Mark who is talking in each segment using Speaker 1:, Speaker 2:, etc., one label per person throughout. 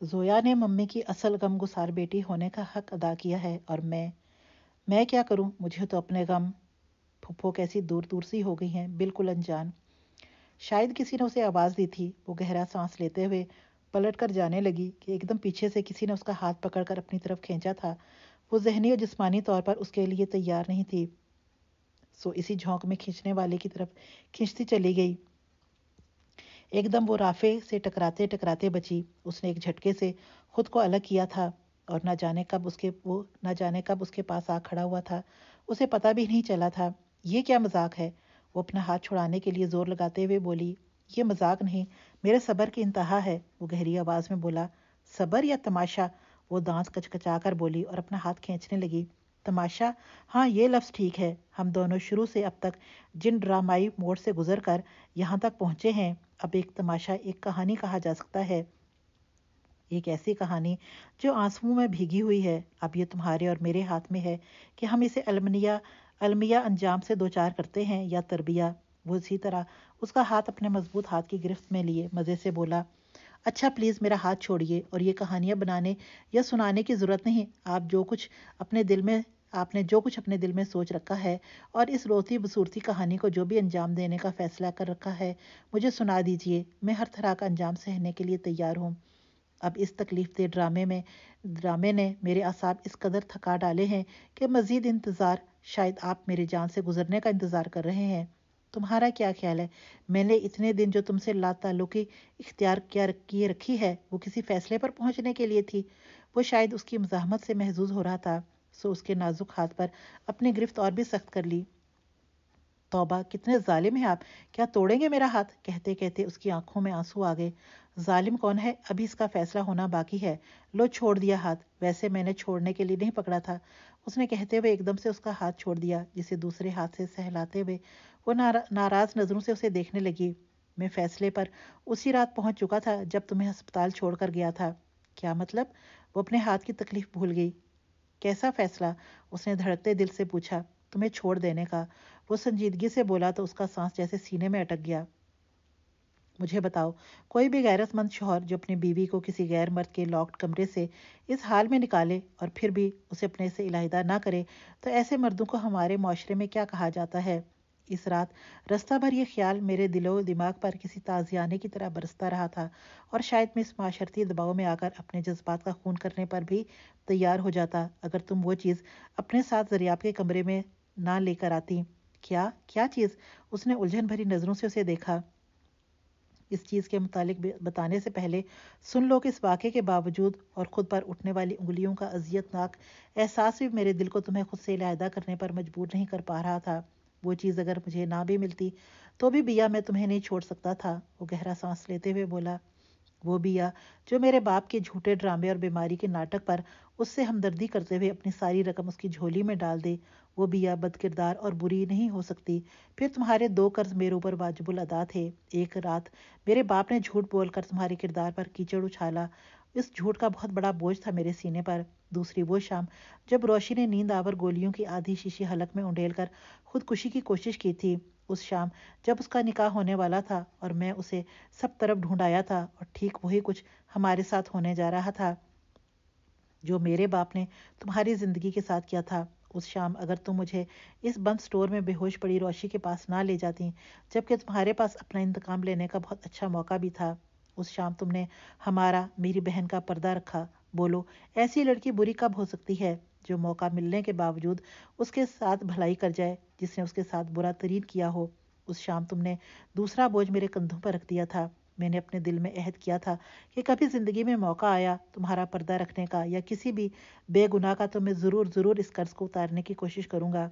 Speaker 1: زویا نے ممی کی اصل غم گسار بیٹی ہونے کا حق ادا کیا ہے اور میں میں کیا کروں؟ مجھے تو اپنے غم پھپھو کیسی دور دور سی ہو گئی ہیں، بالکل انجان۔ شاید کسی نے اسے آواز دی تھی، وہ گہرا سانس لیتے ہوئے پلٹ کر جانے لگی کہ ایک دم پیچھے سے کسی نے اس کا ہاتھ پکڑ کر اپنی طرف کھینچا تھا۔ وہ ذہنی اور جسمانی طور پر اس کے لیے تیار نہیں تھی۔ سو اسی جھونک میں کھینچنے والے کی طرف کھینچتی چلی گئی۔ ایک دم وہ رافے سے ٹکراتے ٹکراتے بچی۔ اس نے ایک جھٹکے سے خود کو الگ کیا تھا اور نہ جانے کب اس کے وہ نہ جانے کب اس کے پاس آ کھڑا ہوا تھا۔ اسے پتہ بھی نہیں چلا تھا۔ یہ کیا مذاق ہے؟ وہ اپنا ہاتھ چھڑانے کے لیے زور لگاتے ہوئے بولی، یہ مذاق نہیں، میرے صبر کی انتہا ہے۔ وہ گہری آواز میں بولا، صبر یا تماشا؟ وہ دانت کچ کچا کر بولی اور اپنا ہاتھ کھینچنے لگی۔ تماشا ہاں یہ لفظ ٹھیک ہے۔ ہم دونوں شروع سے اب تک جن ڈرامائی موڑ سے گزر کر یہاں تک پہنچے ہیں، اب ایک تماشا، ایک کہانی کہا جا سکتا ہے۔ ایک ایسی کہانی جو آنسو میں بھیگی ہوئی ہے۔ اب یہ تمہارے اور میرے ہاتھ میں ہے کہ ہم اسے المنیا المیہ انجام سے دو چار کرتے ہیں یا تربیہ۔ وہ اسی طرح اس کا ہاتھ اپنے مضبوط ہاتھ کی گرفت میں لیے، مزے سے بولا اچھا پلیز میرا ہاتھ چھوڑیے اور یہ کہانیاں بنانے یا سنانے کی ضرورت نہیں۔ آپ جو کچھ اپنے دل میں آپ نے جو کچھ اپنے دل میں سوچ رکھا ہے اور اس روتی بصورتی کہانی کو جو بھی انجام دینے کا فیصلہ کر رکھا ہے، مجھے سنا دیجیے میں ہر طرح کا انجام سہنے کے لیے تیار ہوں۔ اب اس تکلیف دہ ڈرامے میں، ڈرامے نے میرے اعصاب اس قدر تھکا ڈالے ہیں کہ مزید انتظار شاید آپ میرے جان سے گزرنے کا انتظار کر رہے ہیں۔ تمہارا کیا خیال ہے؟ میں نے اتنے دن جو تم سے لا تعلقی اختیار کیا کیے رکھی ہے، وہ کسی فیصلے پر پہنچنے کے لیے تھی؟ وہ شاید اس کی مزاحمت سے محظوظ ہو رہا تھا۔ سو اس کے نازک ہاتھ پر اپنی گرفت اور بھی سخت کر لی۔ توبہ، کتنے ظالم ہیں آپ! کیا توڑیں گے میرا ہاتھ؟ کہتے کہتے اس کی آنکھوں میں آنسو آ گئے۔ ظالم کون ہے؟ ابھی اس کا فیصلہ ہونا باقی ہے۔ لو، چھوڑ دیا ہاتھ۔ ویسے میں نے چھوڑنے کے لیے نہیں پکڑا تھا۔ اس نے کہتے ہوئے ایک دم سے اس کا ہاتھ چھوڑ دیا، جسے دوسرے ہاتھ سے سہلاتے ہوئے۔ وہ ناراض نظروں سے اسے دیکھنے لگی۔ میں فیصلے پر اسی رات پہنچ چکا تھا جب تمہیں ہسپتال چھوڑ کر گیا تھا۔ کیا مطلب؟ وہ اپنے ہاتھ کی تکلیف بھول گئی۔ کیسا فیصلہ؟ اس نے دھڑکتے دل سے پوچھا، تمہیں چھوڑ دینے کا؟ وہ سنجیدگی سے بولا تو اس کا سانس جیسے سینے میں اٹک گیا۔ مجھے بتاؤ، کوئی بھی غیرت مند شوہر جو اپنی بیوی کو کسی غیر مرد کے لاکڈ کمرے سے اس حال میں نکالے اور پھر بھی اسے اپنے سے علیحدہ نہ کرے، تو ایسے مردوں کو ہمارے معاشرے میں کیا کہا جاتا ہے؟ اس رات رستہ بھر یہ خیال میرے دل و دماغ پر کسی تازیانے کی طرح برستا رہا تھا اور شاید میں اس معاشرتی دباؤ میں آ کر اپنے جذبات کا خون کرنے پر بھی تیار ہو جاتا اگر تم وہ چیز اپنے ساتھ زریاب کے کمرے میں نہ لے کر آتی۔ کیا؟ کیا چیز؟ اس نے الجھن بھری نظروں سے اسے دیکھا۔ اس چیز کے متعلق بتانے سے پہلے سن لو کہ اس واقعے کے باوجود اور خود پر اٹھنے والی انگلیوں کا اذیت ناک احساس بھی میرے دل کو تمہیں خود سے علیحدہ کرنے پر مجبور نہیں کر پا رہا تھا۔ وہ چیز اگر مجھے نہ بھی ملتی تو بھی بیا میں تمہیں نہیں چھوڑ سکتا تھا۔ وہ گہرا سانس لیتے ہوئے بولا، وہ بیا جو میرے باپ کے جھوٹے ڈرامے اور بیماری کے ناٹک پر اس سے ہمدردی کرتے ہوئے اپنی ساری رقم اس کی جھولی میں ڈال دے، وہ بیا بد کردار اور بری نہیں ہو سکتی۔ پھر تمہارے دو قرض میرے اوپر واجب الادا تھے۔ ایک رات میرے باپ نے جھوٹ بول کر تمہارے کردار پر کیچڑ اچھالا۔ اس جھوٹ کا بہت بڑا بوجھ تھا میرے سینے پر۔ دوسری وہ شام جب روشی نے نیند آور گولیوں کی آدھی شیشی حلق میں انڈیل کر خودکشی کی کوشش کی تھی، اس شام جب اس کا نکاح ہونے والا تھا اور میں اسے سب طرف ڈھونڈایا تھا اور ٹھیک وہی کچھ ہمارے ساتھ ہونے جا رہا تھا جو میرے باپ نے تمہاری زندگی کے ساتھ کیا تھا۔ اس شام اگر تم مجھے اس بند سٹور میں بے ہوش پڑی روشی کے پاس نہ لے جاتی، جبکہ تمہارے پاس اپنا انتقام لینے کا بہت اچھا موقع بھی تھا۔ اس شام تم نے ہمارا میری بہن کا پردہ رکھا۔ بولو، ایسی لڑکی بری کب ہو سکتی ہے جو موقع ملنے کے باوجود اس کے ساتھ بھلائی کر جائے، جس نے اس کے ساتھ برا ترین کیا ہو؟ اس شام تم نے دوسرا بوجھ میرے کندھوں پر رکھ دیا تھا۔ میں نے اپنے دل میں عہد کیا تھا کہ کبھی زندگی میں موقع آیا تمہارا پردہ رکھنے کا یا کسی بھی بے گناہ کا تو میں ضرور ضرور اس قرض کو اتارنے کی کوشش کروں گا۔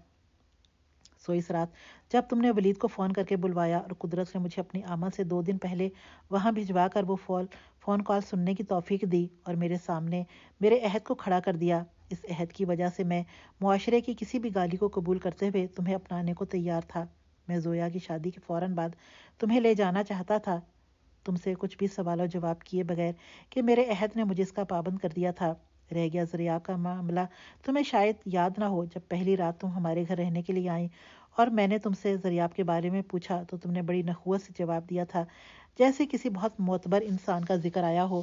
Speaker 1: سو اس رات۔ جب تم نے ولید کو فون کر کے بلوایا اور قدرت نے مجھے اپنی آمد سے دو دن پہلے وہاں بھجوا کر وہ فون فون کال سننے کی توفیق دی اور میرے سامنے میرے عہد کو کھڑا کر دیا۔ اس عہد کی وجہ سے میں معاشرے کی کسی بھی گالی کو قبول کرتے ہوئے تمہیں اپنانے کو تیار تھا۔ میں زویا کی شادی کے فوراً بعد تمہیں لے جانا چاہتا تھا۔ تم سے کچھ بھی سوال و جواب کیے بغیر کہ میرے عہد نے مجھے اس کا پابند کر دیا تھا۔ رہ گیا زریاب کا معاملہ۔ تمہیں شاید یاد نہ ہو جب پہلی رات تم ہمارے گھر رہنے کے لیے آئیں اور میں نے تم سے زریاب کے بارے میں پوچھا تو تم نے بڑی نخوت سے جواب دیا تھا، جیسے کسی بہت معتبر انسان کا ذکر آیا ہو۔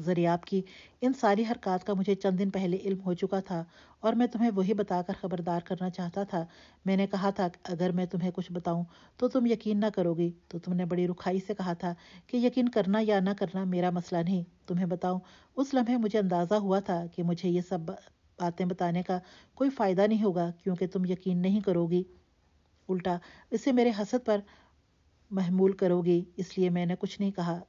Speaker 1: ذریعہ کی ان ساری حرکات کا مجھے چند دن پہلے علم ہو چکا تھا اور میں تمہیں وہی بتا کر خبردار کرنا چاہتا تھا۔ میں نے کہا تھا کہ اگر میں تمہیں کچھ بتاؤں تو تم یقین نہ کرو گی۔ تو تم نے بڑی رکھائی سے کہا تھا کہ یقین کرنا یا نہ کرنا میرا مسئلہ نہیں۔ تمہیں بتاؤں، اس لمحے مجھے اندازہ ہوا تھا کہ مجھے یہ سب باتیں بتانے کا کوئی فائدہ نہیں ہوگا کیونکہ تم یقین نہیں کرو گی۔ الٹا، اسے میرے حسد پر محمول کرو گی، اس لیے میں نے کچھ نہیں کہا۔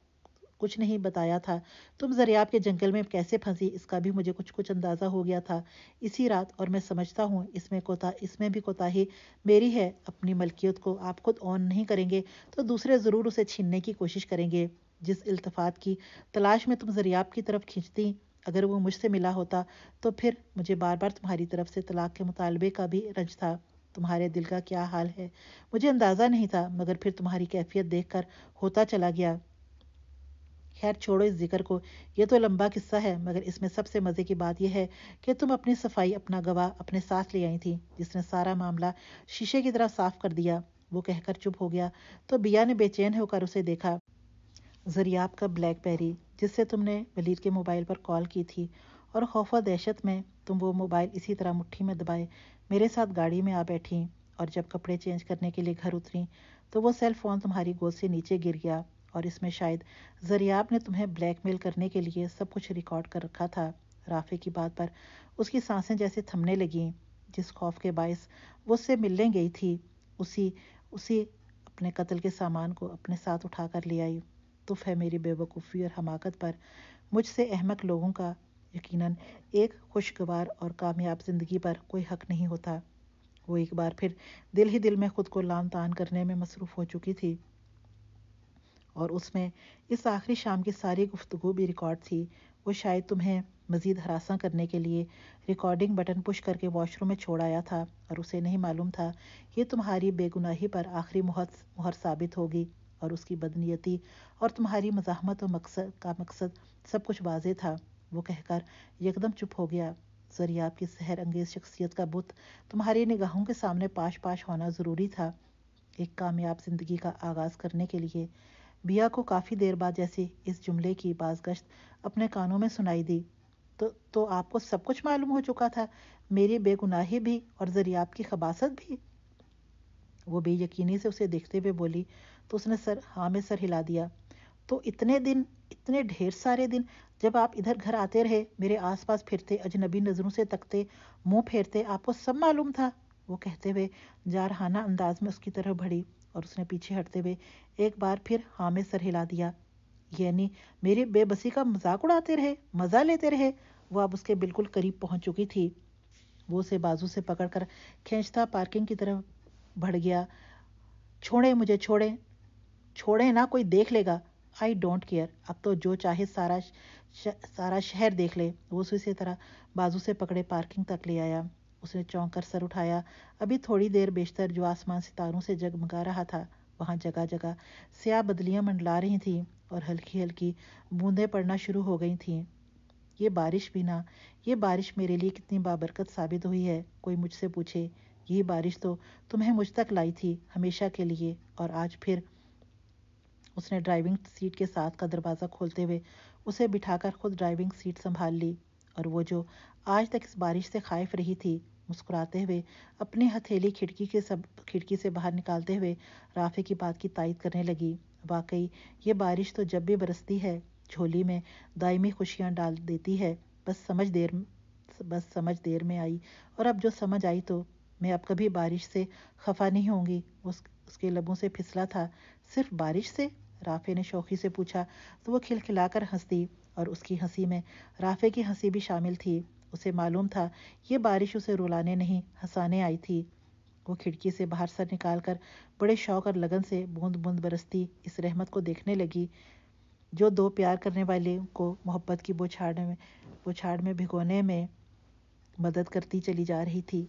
Speaker 1: کچھ نہیں بتایا تھا۔ تم زریاب کے جنگل میں کیسے پھنسی، اس کا بھی مجھے کچھ کچھ اندازہ ہو گیا تھا۔ اسی رات، اور میں سمجھتا ہوں، اس میں کوتا، اس میں بھی کوتا ہی میری ہے، اپنی ملکیت کو آپ خود آن نہیں کریں گے، تو دوسرے ضرور اسے چھیننے کی کوشش کریں گے۔ جس التفات کی تلاش میں تم زریاب کی طرف کھینچتی، اگر وہ مجھ سے ملا ہوتا، تو پھر مجھے بار بار تمہاری طرف سے طلاق کے مطالبے کا بھی رنج تھا۔ تمہارے دل کا کیا حال ہے؟ مجھے اندازہ نہیں تھا، مگر پھر تمہاری کیفیت دیکھ کر ہوتا چلا گیا۔ خیر چھوڑو اس ذکر کو، یہ تو لمبا قصہ ہے، مگر اس میں سب سے مزے کی بات یہ ہے کہ تم اپنی صفائی، اپنا گواہ، اپنے ساتھ لے آئی تھی، جس نے سارا معاملہ شیشے کی طرح صاف کر دیا۔ وہ کہہ کر چپ ہو گیا۔ تو بیا نے بے چین ہو کر اسے دیکھا۔ زریاب کا بلیک بیری، جس سے تم نے ولید کے موبائل پر کال کی تھی، اور خوف و دہشت میں تم وہ موبائل اسی طرح مٹھی میں دبائے، میرے ساتھ گاڑی میں آ بیٹھی، اور جب کپڑے چینج کرنے کے لیے گھر اتری، تو وہ سیل فون تمہاری گود سے نیچے گر گیا۔ اور اس میں شاید زریاب نے تمہیں بلیک میل کرنے کے لیے سب کچھ ریکارڈ کر رکھا تھا۔ رافع کی بات پر اس کی سانسیں جیسے تھمنے لگیں، جس خوف کے باعث وہ اس سے ملنے گئی تھی، اسی اسی اپنے قتل کے سامان کو اپنے ساتھ اٹھا کر لے آئی۔ تف ہے میری بے وقوفی اور حماقت پر مجھ سے احمق لوگوں کا یقیناً ایک خوشگوار اور کامیاب زندگی پر کوئی حق نہیں ہوتا۔ وہ ایک بار پھر دل ہی دل میں خود کو لان تان کرنے میں مصروف ہو چکی تھی۔ اور اس میں اس آخری شام کی ساری گفتگو بھی ریکارڈ تھی۔ وہ شاید تمہیں مزید ہراساں کرنے کے لیے ریکارڈنگ بٹن پش کر کے واش روم میں چھوڑ آیا تھا اور اسے نہیں معلوم تھا یہ تمہاری بے گناہی پر آخری مہر ثابت ہوگی اور اس کی بدنیتی اور تمہاری مزاحمت و مقصد، کا مقصد سب کچھ واضح تھا۔ وہ کہہ کر یکدم چپ ہو گیا۔ زریاب کی سحر انگیز شخصیت کا بت تمہاری نگاہوں کے سامنے پاش پاش ہونا ضروری تھا۔ ایک کامیاب زندگی کا آغاز کرنے کے لیے بیا کو کافی دیر بعد جیسے اس جملے کی باز گشت اپنے کانوں میں سنائی دی۔ تو تو آپ کو سب کچھ معلوم ہو چکا تھا میری بے گناہی بھی اور زریاب کی خباست بھی۔ وہ بے یقینی سے اسے دیکھتے ہوئے بولی، تو اس نے سر ہاں میں سر ہلا دیا۔ تو اتنے دن، اتنے ڈھیر سارے دن جب آپ ادھر گھر آتے رہے، میرے آس پاس پھرتے، اجنبی نظروں سے تکتے، منہ پھیرتے، آپ کو سب معلوم تھا۔ وہ کہتے ہوئے جارحانہ انداز میں اس کی طرف بڑھی۔ اور اس نے پیچھے ہٹتے ہوئے ایک بار پھر ہاں میں سر ہلا دیا۔ یعنی میری بے بسی کا مذاق اڑاتے رہے، مزہ لیتے رہے۔ وہ اب اس کے بالکل قریب پہنچ چکی تھی۔ وہ اسے بازو سے پکڑ کر کھینچتا پارکنگ کی طرف بڑھ گیا۔ چھوڑے مجھے چھوڑے چھوڑے نہ، کوئی دیکھ لے گا۔ I don't care. اب تو جو چاہے سارا سارا شہر دیکھ لے۔ وہ اسی طرح بازو سے پکڑے پارکنگ تک لے آیا۔ اس نے چونک کر سر اٹھایا۔ ابھی تھوڑی دیر بیشتر جو آسمان ستاروں سے جگمگا رہا تھا، وہاں جگہ جگہ سیاہ بدلیاں منڈلا رہی تھیں اور ہلکی ہلکی بوندیں پڑنا شروع ہو گئی تھیں۔ یہ بارش بھی نہ، یہ بارش میرے لیے کتنی بابرکت ثابت ہوئی ہے، کوئی مجھ سے پوچھے۔ یہ بارش تو تمہیں مجھ تک لائی تھی ہمیشہ کے لیے، اور آج پھر۔ اس نے ڈرائیونگ سیٹ کے ساتھ کا دروازہ کھولتے ہوئے اسے بٹھا کر خود ڈرائیونگ سیٹ سنبھال لی، اور وہ جو آج تک اس بارش سے خائف رہی تھی۔ مسکراتے ہوئے، اپنی ہتھیلی کھڑکی کے سب کھڑکی سے باہر نکالتے ہوئے رافع کی بات کی تائید کرنے لگی۔ واقعی، یہ بارش تو جب بھی برستی ہے، جھولی میں دائمی خوشیاں ڈال دیتی ہے۔ بس سمجھ دیر بس سمجھ دیر میں آئی۔ اور اب جو سمجھ آئی تو میں اب کبھی بارش سے خفا نہیں ہوں گی۔ اس اس کے لبوں سے پھسلا تھا۔ صرف بارش سے؟ رافع نے شوقی سے پوچھا۔ تو وہ کھلکھلا کر ہنس دی اور اس کی ہنسی میں رافع کی ہنسی بھی شامل تھی۔ اسے معلوم تھا یہ بارش اسے رلانے نہیں، ہنسانے آئی تھی۔ وہ کھڑکی سے باہر سر نکال کر بڑے شوق اور لگن سے بوند بوند برستی اس رحمت کو دیکھنے لگی، جو دو پیار کرنے والے کو محبت کی بوچھاڑ میں بوچھاڑ میں بھگونے میں مدد کرتی چلی جا رہی تھی۔